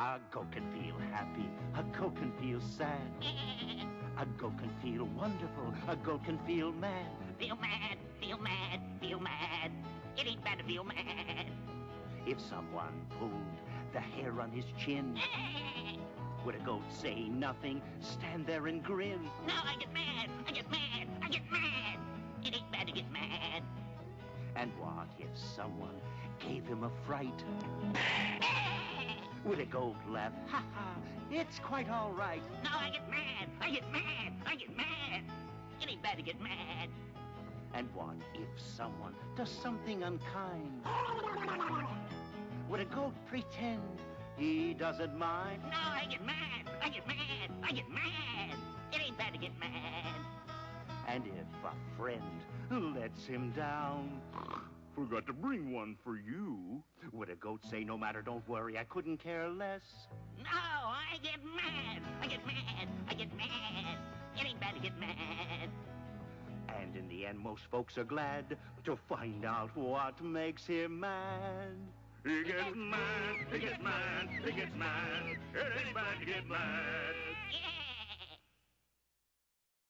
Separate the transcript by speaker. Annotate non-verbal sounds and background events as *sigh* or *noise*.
Speaker 1: A goat can feel happy, a goat can feel sad. A goat can feel wonderful, a goat can feel mad.
Speaker 2: Feel mad, feel mad, feel mad. It ain't bad to feel mad.
Speaker 1: If someone pulled the hair on his chin, *laughs* would a goat say nothing, stand there and grin?
Speaker 2: No, I get mad, I get mad, I get mad. It ain't bad to get mad.
Speaker 1: And what if someone gave him a fright? Would a goat laugh? Ha ha, it's quite all right.
Speaker 2: No, I get mad, I get mad, I get mad. It ain't bad to get mad.
Speaker 1: And what if someone does something unkind? Would a goat pretend he doesn't mind?
Speaker 2: No, I get mad, I get mad, I get mad. It ain't bad to get mad.
Speaker 1: And if a friend lets him down, forgot to bring one for you, would a goat say, no matter, don't worry, I couldn't care less?
Speaker 2: No, I get mad, I get mad, I get mad. It ain't bad to get mad.
Speaker 1: And in the end, most folks are glad to find out what makes him mad.
Speaker 3: He gets mad, he gets mad, he gets mad. It ain't bad to get mad.
Speaker 2: Yeah.